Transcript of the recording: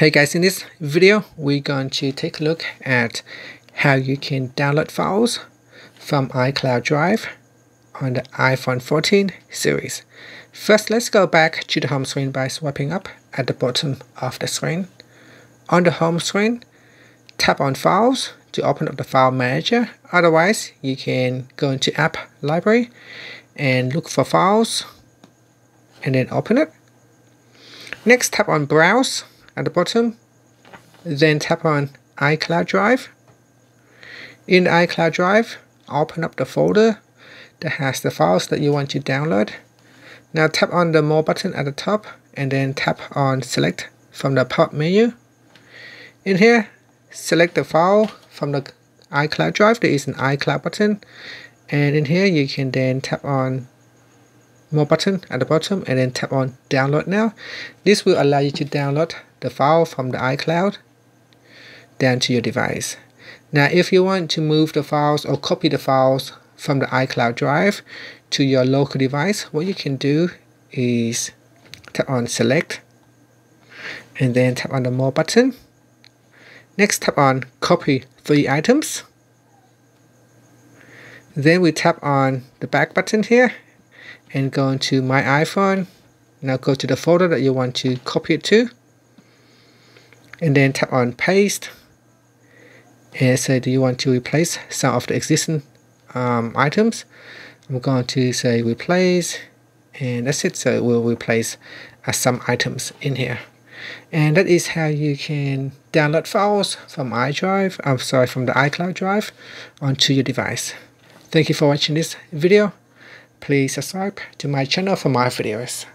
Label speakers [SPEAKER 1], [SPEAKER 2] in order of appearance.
[SPEAKER 1] Hey guys, in this video, we're going to take a look at how you can download files from iCloud Drive on the iPhone 14 series. First, let's go back to the home screen by swiping up at the bottom of the screen. On the home screen, tap on Files to open up the File Manager. Otherwise, you can go into App Library and look for files and then open it. Next, tap on Browse at the bottom. Then tap on iCloud Drive. In iCloud Drive, open up the folder that has the files that you want to download. Now tap on the More button at the top and then tap on Select from the pop menu. In here, select the file from the iCloud Drive. There is an iCloud button. And in here, you can then tap on more button at the bottom and then tap on download now. This will allow you to download the file from the iCloud down to your device. Now if you want to move the files or copy the files from the iCloud drive to your local device, what you can do is tap on select and then tap on the more button. Next tap on copy three items. Then we tap on the back button here and go into my iPhone. Now go to the folder that you want to copy it to and then tap on paste. And say do you want to replace some of the existing um, items? I'm going to say replace and that's it. So we'll replace uh, some items in here. And that is how you can download files from iDrive I'm sorry from the iCloud drive onto your device. Thank you for watching this video. Please subscribe to my channel for more videos